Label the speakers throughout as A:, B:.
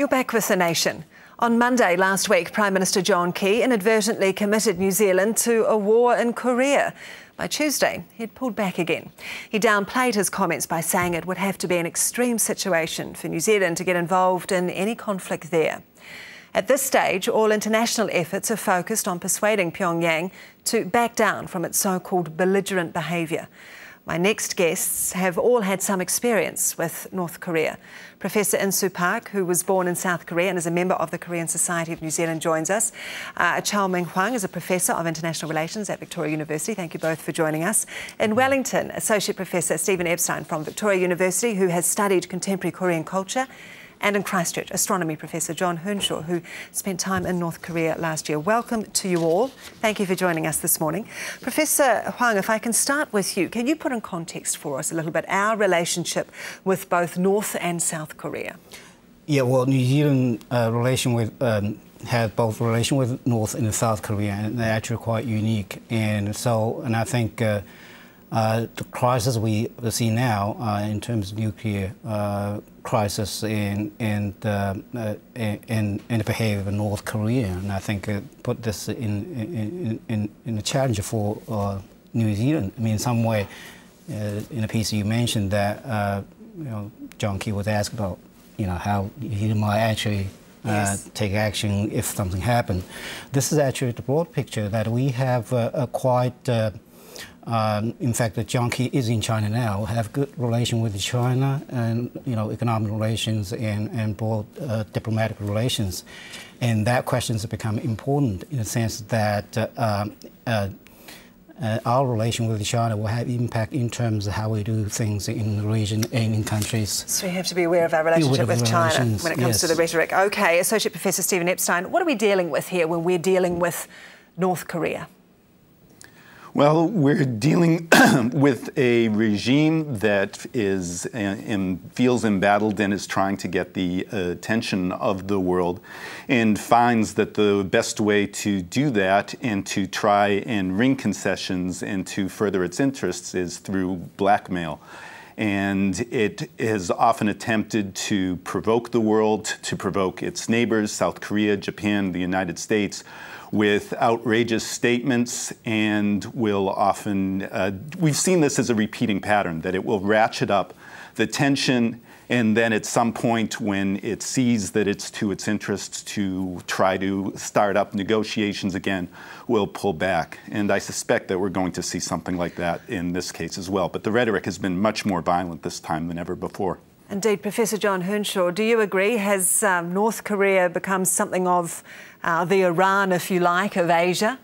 A: You're back with the nation. On Monday last week, Prime Minister John Key inadvertently committed New Zealand to a war in Korea. By Tuesday, he'd pulled back again. He downplayed his comments by saying it would have to be an extreme situation for New Zealand to get involved in any conflict there. At this stage, all international efforts are focused on persuading Pyongyang to back down from its so called belligerent behaviour. My next guests have all had some experience with North Korea. Professor Insoo Park, who was born in South Korea and is a member of the Korean Society of New Zealand, joins us. Uh, Ming Huang is a professor of international relations at Victoria University. Thank you both for joining us. In Wellington, Associate Professor Stephen Epstein from Victoria University, who has studied contemporary Korean culture and in Christchurch, astronomy professor John Hearnshaw, who spent time in North Korea last year. Welcome to you all. Thank you for joining us this morning. Professor Huang, if I can start with you, can you put in context for us a little bit our relationship with both North and South Korea?
B: Yeah, well, New Zealand uh, relation with um, has both relation with North and South Korea, and they're actually quite unique. And so, and I think. Uh, uh, the crisis we see now uh, in terms of nuclear uh, crisis in, in, the, uh, in, in the behavior of North Korea, and I think it put this in, in, in, in a challenge for uh, New Zealand. I mean, in some way, uh, in a piece you mentioned that you know, John Key was asked about you know, how he might actually yes. take action if something happened. This is actually the broad picture that we have a quite um, in fact, the John Key is in China now, have good relation with China and, you know, economic relations and, and broad uh, diplomatic relations. And that question has become important in the sense that uh, um, uh, uh, our relation with China will have impact in terms of how we do things in the region and in countries.
A: So we have to be aware of our relationship with, China when it comes yes. to the rhetoric. Okay, Associate Professor Stephen Epstein, what are we dealing with here when we're dealing with North Korea?
C: Well, we're dealing with a regime that is uh, feels embattled and is trying to get the attention of the world and finds that the best way to do that and to try and wring concessions and to further its interests is through blackmail. And it has often attempted to provoke the world, to provoke its neighbors, South Korea, Japan, the United States, with outrageous statements and will often, uh, we've seen this as a repeating pattern, that it will ratchet up the tension and then at some point when it sees that it's to its interests to try to start up negotiations again, will pull back. And I suspect that we're going to see something like that in this case as well. But the rhetoric has been much more violent this time than ever before.
A: Indeed, Professor John Hearnshaw, do you agree? Has um, North Korea become something of uh, the Iran, if you like, of Asia?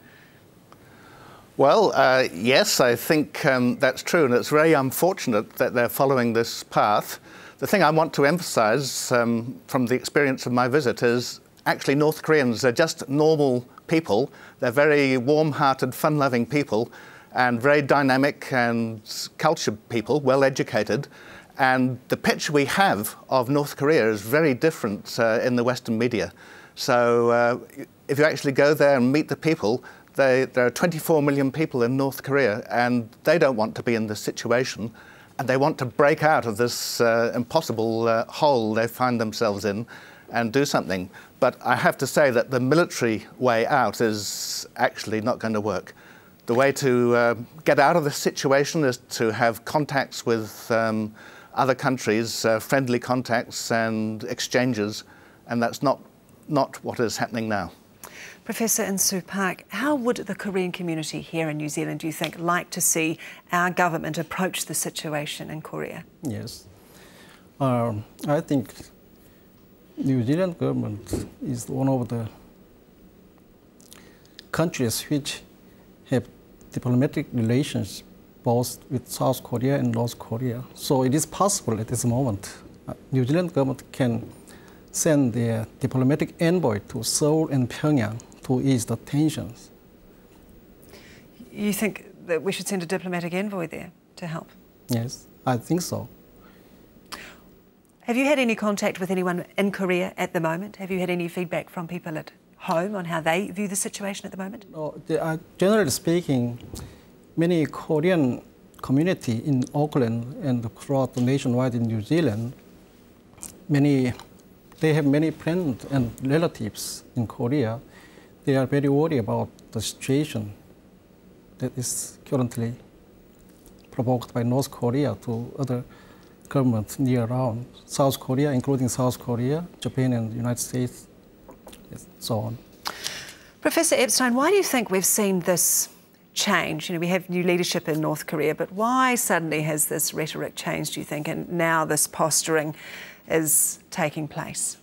D: Well, uh, yes, I think um, that's true, and it's very unfortunate that they're following this path. The thing I want to emphasize um, from the experience of my visit is actually North Koreans are just normal people. They're very warm hearted, fun loving people, and very dynamic and cultured people, well educated. And the picture we have of North Korea is very different uh, in the Western media. So uh, if you actually go there and meet the people, they, there are 24 million people in North Korea, and they don't want to be in this situation, and they want to break out of this uh, impossible uh, hole they find themselves in and do something. But I have to say that the military way out is actually not going to work. The way to uh, get out of this situation is to have contacts with um, other countries, uh, friendly contacts and exchanges, and that's not, not what is happening now.
A: Professor Insoo Park, how would the Korean community here in New Zealand, do you think, like to see our government approach the situation in Korea?
E: Yes. Um, I think New Zealand government is one of the countries which have diplomatic relations both with South Korea and North Korea. So it is possible at this moment, uh, New Zealand government can send their diplomatic envoy to Seoul and Pyongyang to ease the tensions.
A: You think that we should send a diplomatic envoy there to help?
E: Yes, I think so.
A: Have you had any contact with anyone in Korea at the moment? Have you had any feedback from people at home on how they view the situation at the moment?
E: No, uh, generally speaking, many Korean community in Auckland and throughout the nationwide in New Zealand, many they have many friends and relatives in Korea. They are very worried about the situation that is currently provoked by North Korea to other governments near around South Korea, including South Korea, Japan, and the United States, and so on.
A: Professor Epstein, why do you think we've seen this change? You know, we have new leadership in North Korea, but why suddenly has this rhetoric changed, do you think, and now this posturing is taking place?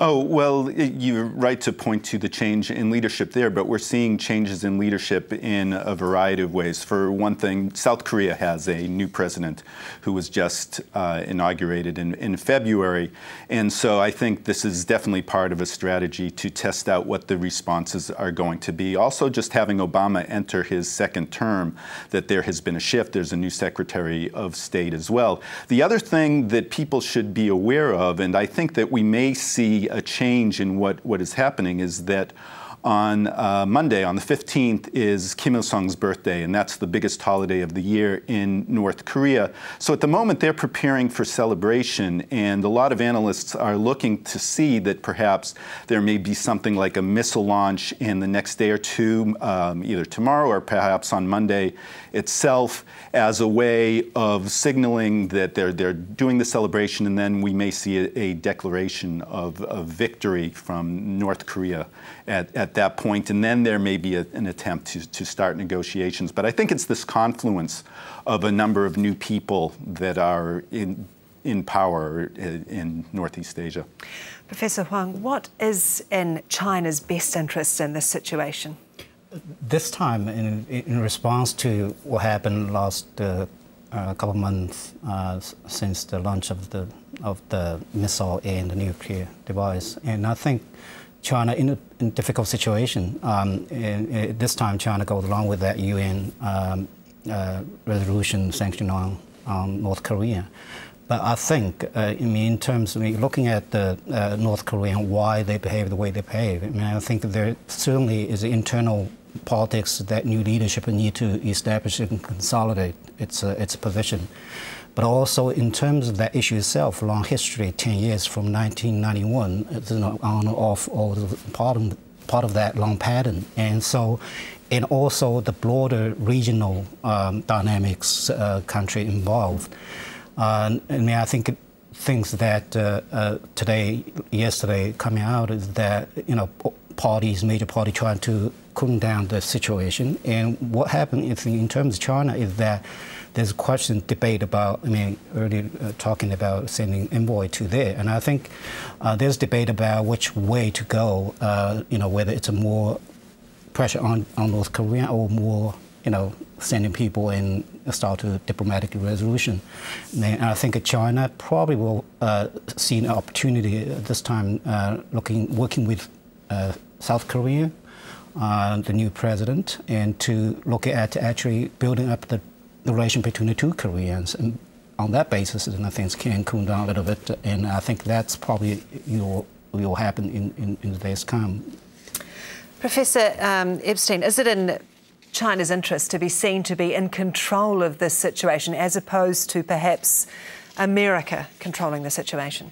C: Oh, well, you're right to point to the change in leadership there, but we're seeing changes in leadership in a variety of ways. For one thing, South Korea has a new president who was just uh, inaugurated in, in February. And so I think this is definitely part of a strategy to test out what the responses are going to be. Also, just having Obama enter his second term, that there has been a shift. There's a new Secretary of State as well. The other thing that people should be aware of, and I think that we may see a change in what, what is happening is that on uh, Monday, on the 15th, is Kim Il sung's birthday, and that's the biggest holiday of the year in North Korea. So at the moment, they're preparing for celebration, and a lot of analysts are looking to see that perhaps there may be something like a missile launch in the next day or two, um, either tomorrow or perhaps on Monday itself, as a way of signaling that they're, they're doing the celebration, and then we may see a, a declaration of, of victory from North Korea at, at that point, and then there may be a, an attempt to, to start negotiations. But I think it's this confluence of a number of new people that are in, in power in Northeast Asia.
A: Professor Huang, what is in China's best interest in this situation?
B: This time, in, in response to what happened last uh, uh, couple of months uh, since the launch of the of the missile and the nuclear device, and I think China in a, in difficult situation. Um, and, and this time, China goes along with that UN um, uh, resolution sanctioning on, on North Korea. But I think, uh, I mean, in terms of looking at the uh, North Korea and why they behave the way they behave, I mean, I think there certainly is internal politics that new leadership need to establish and consolidate its, uh, its position but also in terms of that issue itself, long history, 10 years from 1991, you know, on and off, part of, part of that long pattern. And so, and also the broader regional um, dynamics uh, country involved. Uh, I mean, I think things that uh, uh, today, yesterday coming out is that, you know, parties, major party trying to cool down the situation. And what happened in terms of China is that there's a question, debate about, I mean, earlier uh, talking about sending envoy to there. And I think uh, there's debate about which way to go, uh, you know, whether it's a more pressure on, on North Korea or more, you know, sending people and start a diplomatic resolution. And I think China probably will uh, see an opportunity this time uh, looking, working with uh, South Korea, the new president, and to look at actually building up the the relation between the two Koreans. And on that basis, then things can cool down a little bit. And I think that's probably will, will happen in, in, in the days to come.
A: Professor um, Epstein, is it in China's interest to be seen to be in control of this situation as opposed to perhaps America controlling the situation?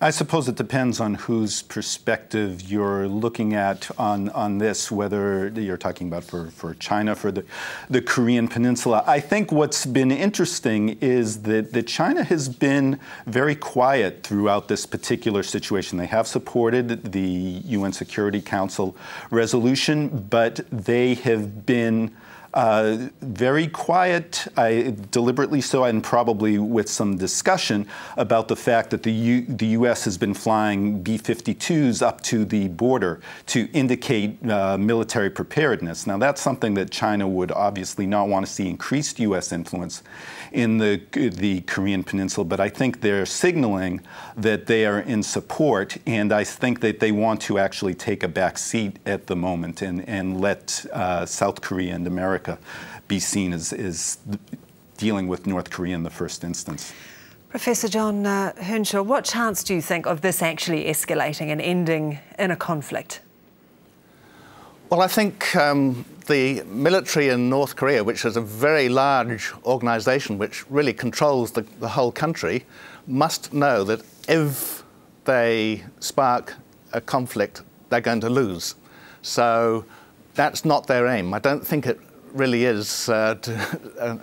C: I suppose it depends on whose perspective you're looking at on, on this, whether you're talking about for, for China, for the, the Korean Peninsula. I think what's been interesting is that, that China has been very quiet throughout this particular situation. They have supported the UN Security Council resolution, but they have been uh, very quiet, I, deliberately so, and probably with some discussion about the fact that the, U, the U.S. has been flying B-52s up to the border to indicate uh, military preparedness. Now, that's something that China would obviously not want to see increased U.S. influence in the, the Korean Peninsula, but I think they're signaling that they are in support, and I think that they want to actually take a back seat at the moment and, and let uh, South Korea and America be seen as, as dealing with North Korea in the first instance.
A: Professor John uh, Hearnshaw, what chance do you think of this actually escalating and ending in a conflict?
D: Well, I think um, the military in North Korea, which is a very large organization which really controls the, the whole country, must know that if they spark a conflict, they're going to lose. So that's not their aim. I don't think it really is uh, to, uh,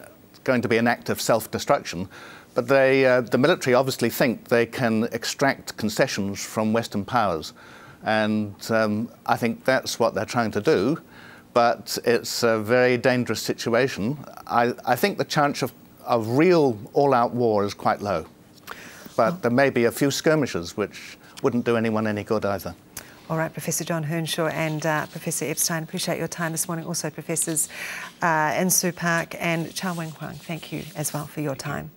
D: going to be an act of self-destruction. But they, uh, the military obviously think they can extract concessions from Western powers. And um, I think that's what they're trying to do. But it's a very dangerous situation. I, I think the chance of, of real all-out war is quite low. But there may be a few skirmishes which wouldn't do anyone any good either.
A: All right, Professor John Hearnshaw and uh, Professor Epstein, appreciate your time this morning. Also, Professors uh, Insoo Park and Xiaoming Huang, thank you as well for your time.